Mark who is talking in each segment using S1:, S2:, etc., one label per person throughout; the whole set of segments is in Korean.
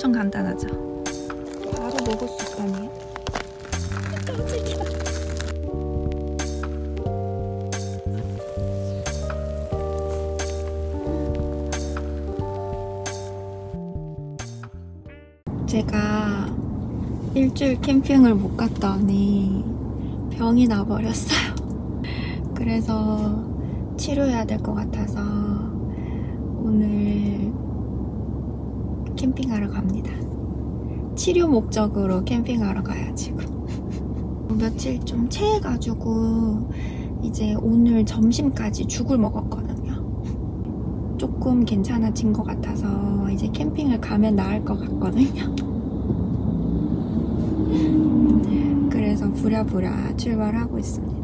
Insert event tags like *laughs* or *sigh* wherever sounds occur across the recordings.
S1: 엄청 간단하죠? 바로 먹을 수 있다네요. 제가 일주일 캠핑을 못 갔더니 병이 나버렸어요. 그래서 치료해야 될 것 같아서 오늘 캠핑하러 갑니다. 치료 목적으로 캠핑하러 가요, 지금. *laughs* 며칠 좀 체해가지고 이제 오늘 점심까지 죽을 먹었거든요. 조금 괜찮아진 것 같아서 이제 캠핑을 가면 나을 것 같거든요. *laughs* 그래서 부랴부랴 출발하고 있습니다.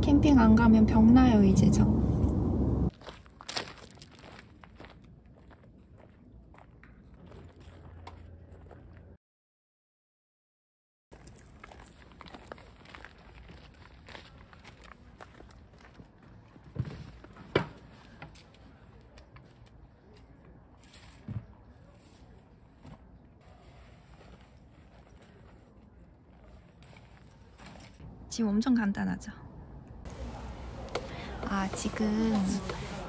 S1: 캠핑 안 가면 병나요, 이제 저. 지금 엄청 간단하죠? 아, 지금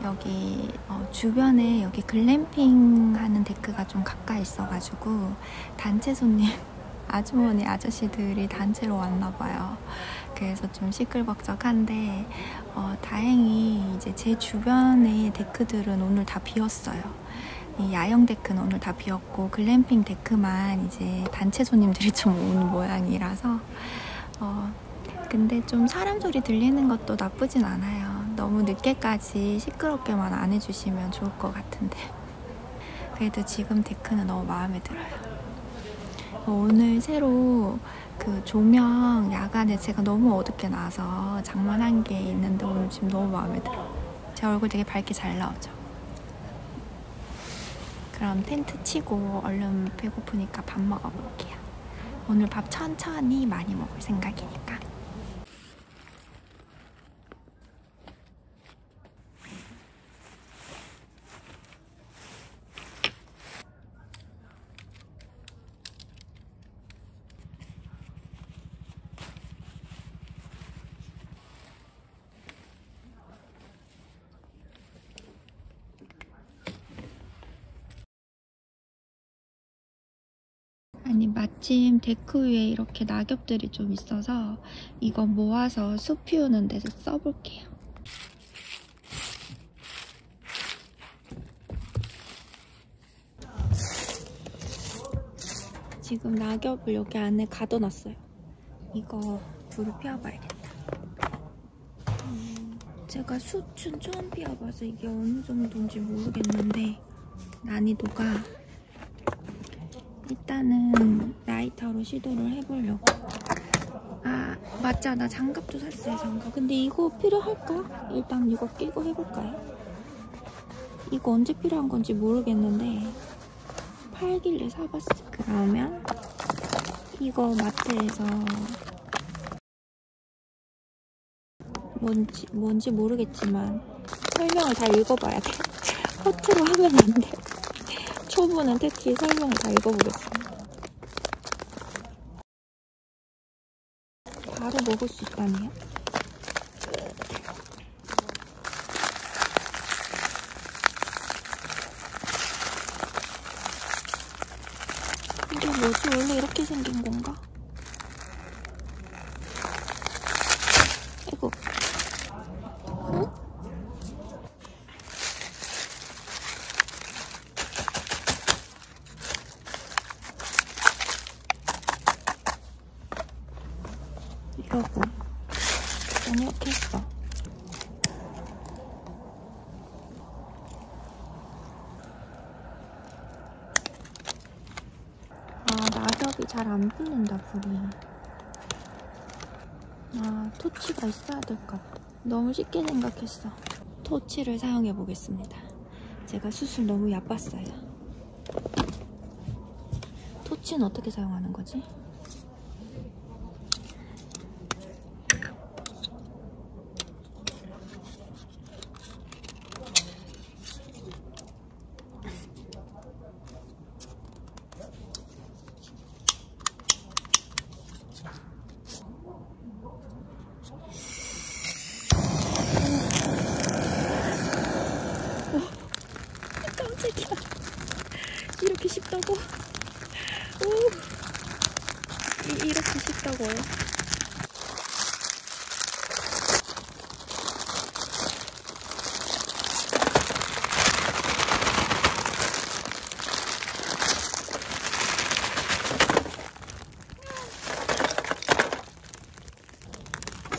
S1: 여기 어, 주변에 여기 글램핑 하는 데크가 좀 가까이 있어가지고 단체 손님, *laughs* 아주머니, 아저씨들이 단체로 왔나 봐요. 그래서 좀 시끌벅적한데 어, 다행히 이제 제 주변의 데크들은 오늘 다 비었어요. 이 야영 데크는 오늘 다 비었고 글램핑 데크만 이제 단체 손님들이 *laughs* 좀 오는 모양이라서 어, 근데 좀 사람 소리 들리는 것도 나쁘진 않아요. 너무 늦게까지 시끄럽게만 안 해주시면 좋을 것 같은데. 그래도 지금 데크는 너무 마음에 들어요. 오늘 새로 그 조명 야간에 제가 너무 어둡게 나와서 장만한 게 있는데 오늘 지금 너무 마음에 들어. 제 얼굴 되게 밝게 잘 나오죠. 그럼 텐트 치고 얼른 배고프니까 밥 먹어볼게요. 오늘 밥 천천히 많이 먹을 생각이니까. 아니 마침 데크 위에 이렇게 낙엽들이 좀 있어서 이거 모아서 숲 피우는 데서 써볼게요. 지금 낙엽을 여기 안에 가둬놨어요. 이거 불을 피워봐야겠다. 음, 제가 숯은 처음 피워봐서 이게 어느 정도인지 모르겠는데 난이도가 일단은 라이터로 시도를 해보려고 아 맞자 나 장갑도 샀어요 장갑 근데 이거 필요할까? 일단 이거 끼고 해볼까요? 이거 언제 필요한 건지 모르겠는데 팔길래 사봤어 그러면 이거 마트에서 뭔지, 뭔지 모르겠지만 설명을 잘 읽어봐야 돼 *laughs* 허투루 하면 안돼 초보는 특히 설명을 다 읽어보겠습니다. 바로 먹을 수 있다네요. 이게 뭐지? 원래 이렇게 생긴 건가? 이거 어? 이러고 난 이렇게 했어 아 낙엽이 잘 안 붙는다 불이 아 토치가 있어야 될까? 봐 너무 쉽게 생각했어. 토치를 사용해 보겠습니다. 제가 수술 너무 얕봤어요. 토치는 어떻게 사용하는 거지? 쉽다고? 오, 이, 이렇게 쉽다고요?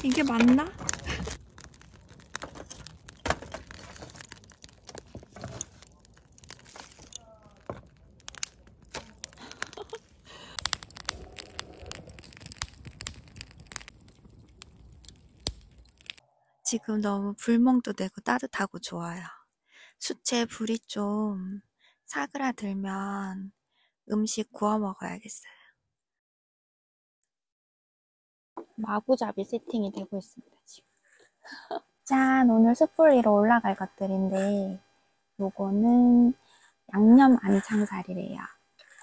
S1: 이게 맞나? 지금 너무 불멍도 되고 따뜻하고 좋아요. 수채 불이 좀 사그라들면 음식 구워 먹어야겠어요. 마구잡이 세팅이 되고 있습니다, 지금. *laughs* 짠! 오늘 숯불 위로 올라갈 것들인데, 요거는 양념 안창살이래요.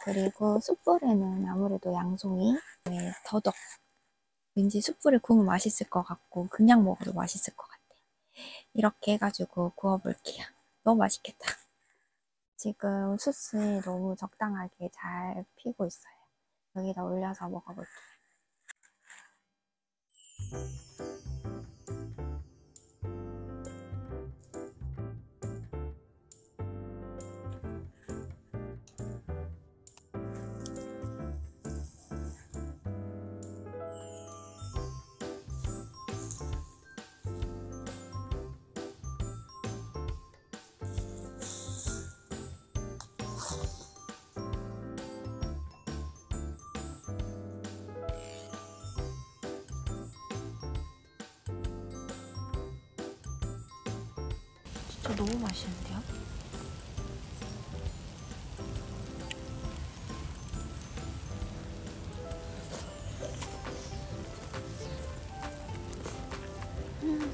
S1: 그리고 숯불에는 아무래도 양송이, 네, 더덕. 왠지 숯불에 구우면 맛있을 것 같고, 그냥 먹어도 맛있을 것 같아요. 이렇게 해가지고 구워볼게요. 너무 맛있겠다. 지금 숯이 너무 적당하게 잘 피고 있어요. 여기다 올려서 먹어볼게요. 진짜 너무 맛있는데요? 음.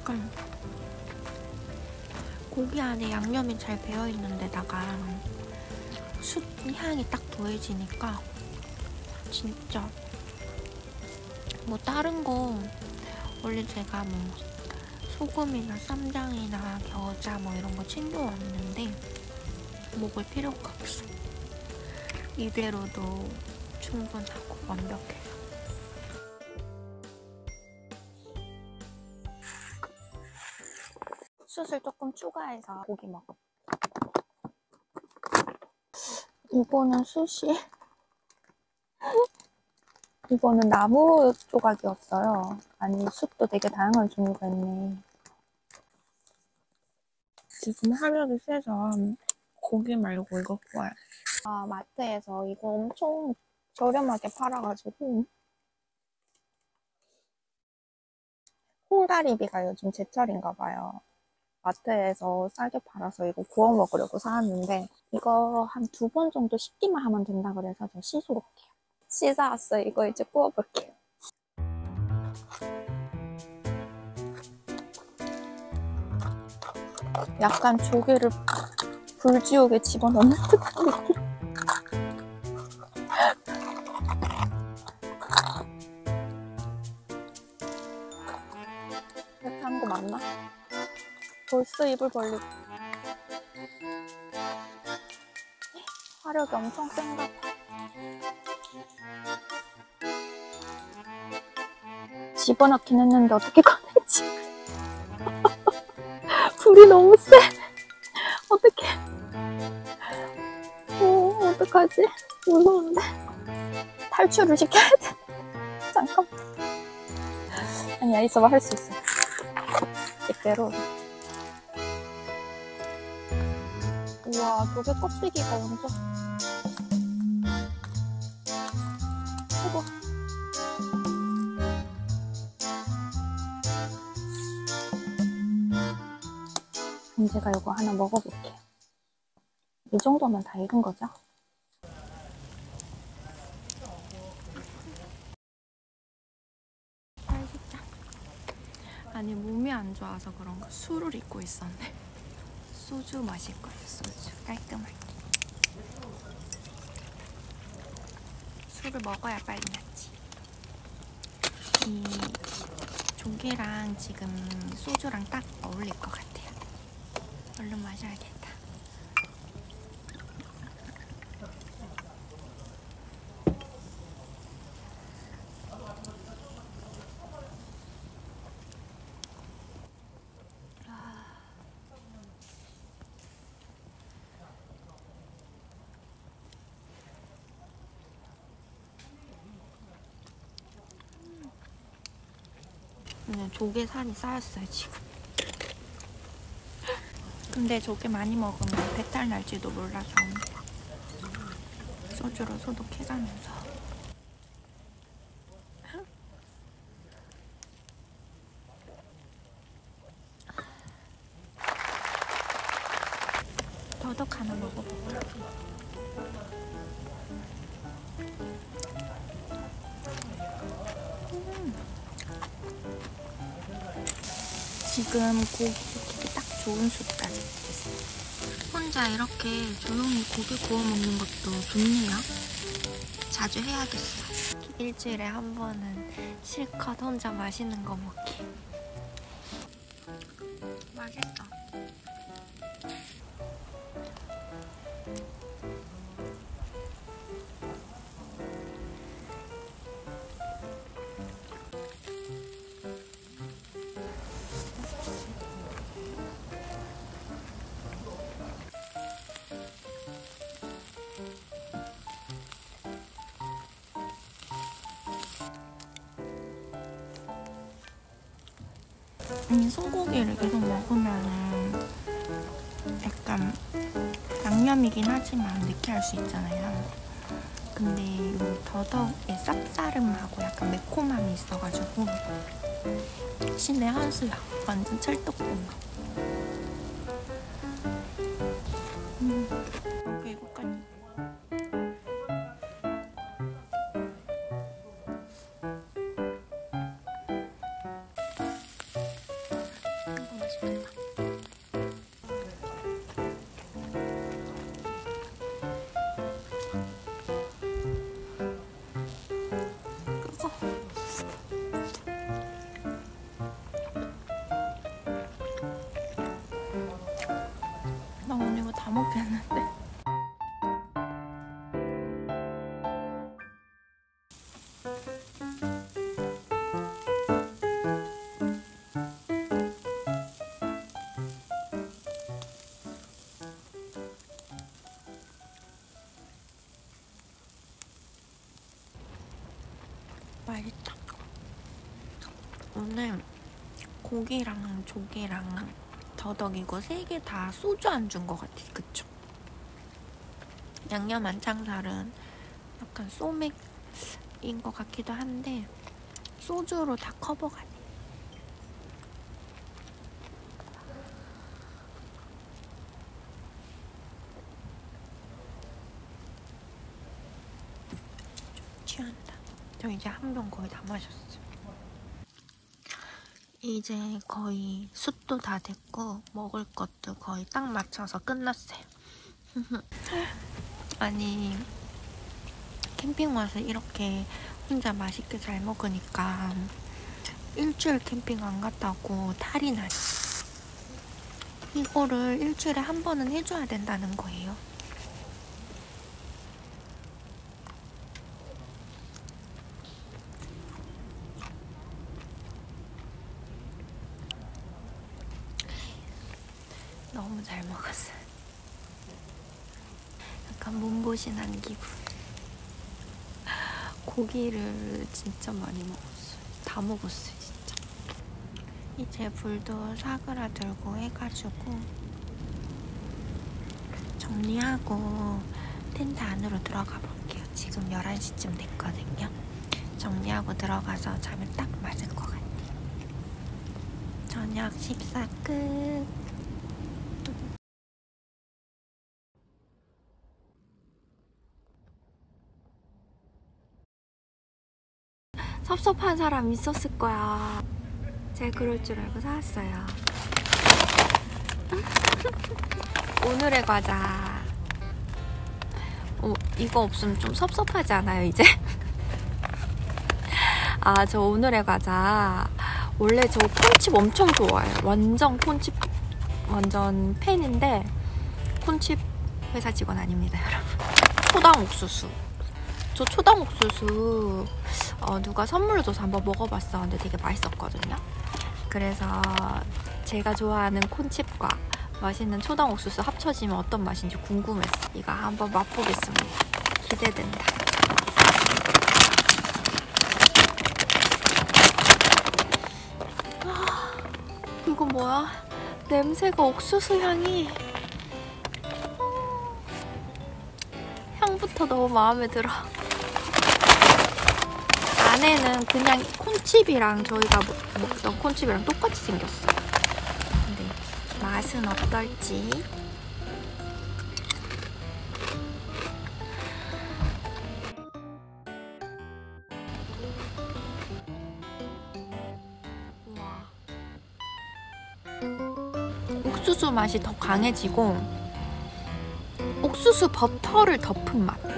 S1: 약간 고기 안에 양념이 잘 배어 있는 데다가 숯 향이 딱 더해지니까 진짜 뭐 다른 거 원래 제가 뭐 소금이나 쌈장이나 겨자 뭐 이런 거 챙겨왔는데 먹을 필요가 없어. 이대로도 충분하고 완벽해서. 숯을 조금 추가해서 고기 먹어. 이거는 숯이 이거는 나무 조각이었어요. 아니 숯도 되게 다양한 종류가 있네. 지금 화력이 세서 고기 말고 이거 구워요. 아 마트에서 이거 엄청 저렴하게 팔아가지고 콩가리비가 요즘 제철인가 봐요. 마트에서 싸게 팔아서 이거 구워 먹으려고 사왔는데 이거 한 두 번 정도 씻기만 하면 된다 그래서 저 씻으러 올게요. 씻어왔어요. 이거 이제 구워볼게요. 약간 조개를 불지옥에 집어넣는 듯한 느낌? *laughs* 이렇게 한 거 맞나? 벌써 입을 벌리고 화력이 엄청 센가 봐. 집어넣긴 했는데 어떻게 꺼내지? *laughs* 불이 너무 세. 어떡해. 어, 어떡하지? 무서운데. 탈출을 시켜야 돼. 잠깐. 아니야, 있어봐. 할 수 있어. 이대로. 우와, 조개 껍데기가 완전. 제가 이거 하나 먹어볼게요. 이 정도면 다 익은 거죠? 맛있다. 아니 몸이 안 좋아서 그런가 술을 잊고 있었네. 소주 마실 거예요. 소주 깔끔하게. 술을 먹어야 빨리 낫지. 이 조개랑 지금 소주랑 딱 어울릴 것 같아요. 얼른 마셔야겠다. 그냥 조개 살이 쌓였어요 지금. 근데 조개 많이 먹으면 배탈 날지도 몰라서 소주로 소독해가면서. 더덕 하나 먹어볼까? 지금 고 숫까지 됐어요. 혼자 이렇게 조용히 고기 구워 먹는 것도 좋네요. 자주 해야겠어. 일주일에 한 번은 실컷 혼자 맛있는 거 먹기. 맛있어. 약간 양념이긴 하지만 느끼할 수 있잖아요. 근데 이 더덕의 쌉싸름하고 약간 매콤함이 있어가지고 신의 한 수야. 완전 찰떡궁합. 맛있다. 오늘 고기랑 조개랑 더덕이고 세개 다 소주 안 준 것 같아. 그쵸? 양념 안창살은 약간 소맥인 것 같기도 한데 소주로 다 커버가네. 취한다. 저 이제 한 병 거의 다 마셨어. 이제 거의 숯도 다 됐고 먹을 것도 거의 딱 맞춰서 끝났어요. *laughs* 아니 캠핑 와서 이렇게 혼자 맛있게 잘 먹으니까 일주일 캠핑 안 갔다고 탈이 나요. 이거를 일주일에 한 번은 해줘야 된다는 거예요. 너무 잘 먹었어요. 약간 몸보신한 기분. 고기를 진짜 많이 먹었어요. 다 먹었어요, 진짜. 이제 불도 사그라들고 해가지고 정리하고 텐트 안으로 들어가 볼게요. 지금 11시쯤 됐거든요. 정리하고 들어가서 자면 딱 맞을 것 같아요. 저녁 식사 끝. 섭섭한 사람 있었을 거야. 제가 그럴 줄 알고 사왔어요. *laughs* 오늘의 과자. 어, 이거 없으면 좀 섭섭하지 않아요, 이제? *laughs* 아, 저 오늘의 과자. 원래 저 콘칩 엄청 좋아해요. 완전 콘칩 완전 팬인데 콘칩 회사 직원 아닙니다, 여러분. 초당 옥수수. 저 초당 옥수수 어, 누가 선물로 줘서 한번 먹어봤었는데 되게 맛있었거든요. 그래서 제가 좋아하는 콘칩과 맛있는 초당 옥수수 합쳐지면 어떤 맛인지 궁금했어. 이거 한번 맛보겠습니다. 기대된다. 아, 이거 뭐야? 냄새가 옥수수 향이 어, 향부터 너무 마음에 들어. 안에는 그냥 콘칩이랑 저희가 먹- 먹던 콘칩이랑 똑같이 생겼어. 근데 맛은 어떨지. 옥수수 맛이 더 강해지고 옥수수 버터를 덮은 맛.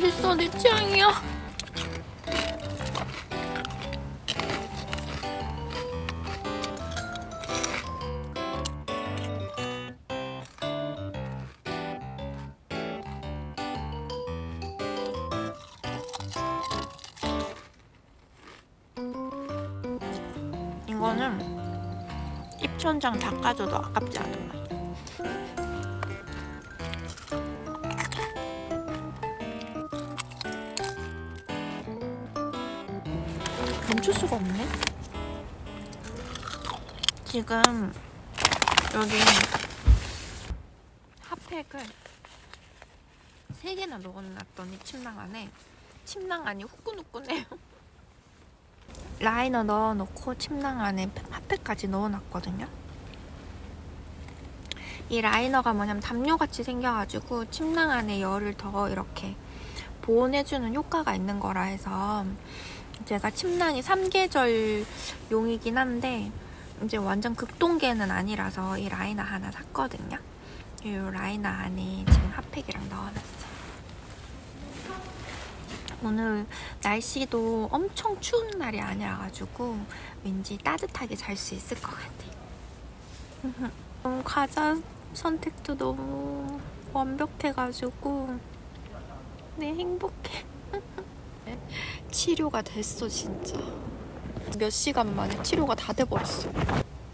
S1: 맛있어 내 취향이야. 이거는 입천장 닦아줘도 아깝지 않은 맛. 없네. 지금 여기 핫팩을 세 개나 넣어놨더니 침낭 안에 침낭 안이 후끈후끈해요. *laughs* 라이너 넣어놓고 침낭 안에 핫팩까지 넣어놨거든요. 이 라이너가 뭐냐면 담요같이 생겨가지고 침낭 안에 열을 더 이렇게 보온해주는 효과가 있는 거라 해서 제가 침낭이 3계절 용이긴 한데 이제 완전 극동계는 아니라서 이 라이너 하나 샀거든요. 이 라이너 안에 지금 핫팩이랑 넣어놨어요. 오늘 날씨도 엄청 추운 날이 아니라가지고 왠지 따뜻하게 잘 수 있을 것 같아요. *laughs* 과자 선택도 너무 완벽해가지고 네 행복해. *laughs* 치료가 됐어 진짜. 몇 시간 만에 치료가 다 돼버렸어.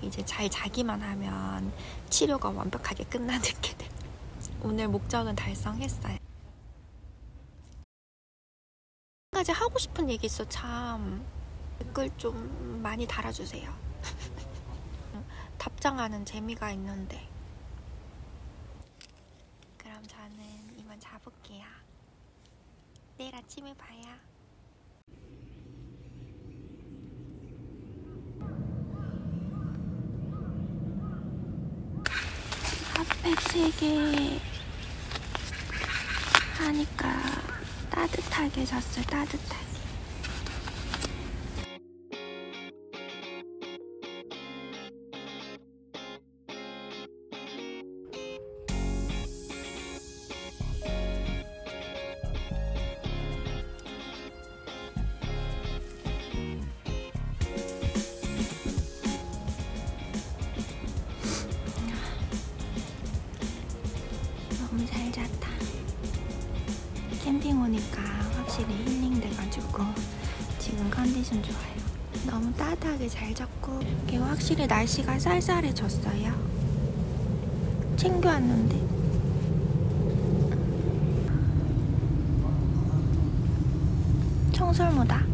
S1: 이제 잘 자기만 하면 치료가 완벽하게 끝나는 게 돼. 오늘 목적은 달성했어요. 한 가지 하고 싶은 얘기 있어 참 댓글 좀 많이 달아주세요. *laughs* 답장하는 재미가 있는데. 그럼 저는 이만 자볼게요. 내일 아침에 봐요. 핫팩 3개 하니까 따뜻하게 잤어요, 따뜻하게. 따뜻하게 잘 잤고 이게 확실히 날씨가 쌀쌀해졌어요. 챙겨왔는데 청설모다.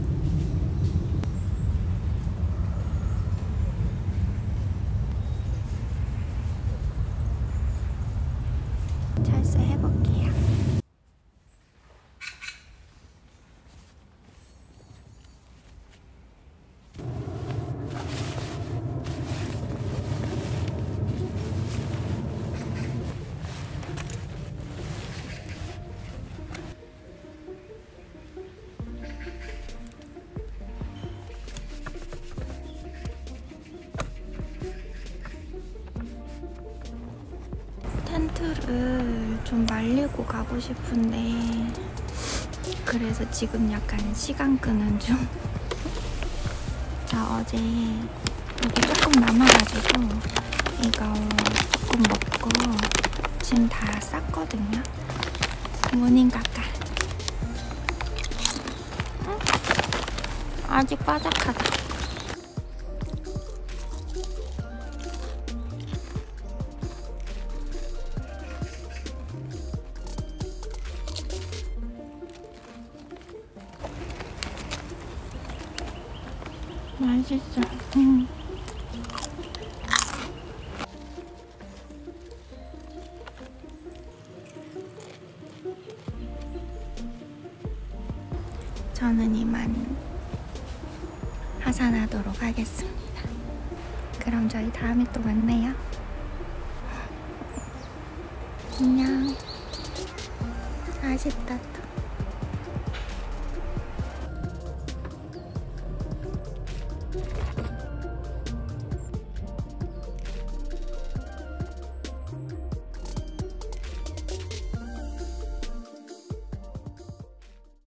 S1: 텐트를 좀 말리고 가고 싶은데 그래서 지금 약간 시간 끄는 중. 나 어제 여기 조금 남아가지고 이거 조금 먹고 지금 다 쌌거든요. 모닝 가까. 응? 아직 바삭하다. 맛있어. 음. 저는 이만 하산하도록 하겠습니다. 그럼 저희 다음에 또 만나요. 안녕. 아쉽다 또.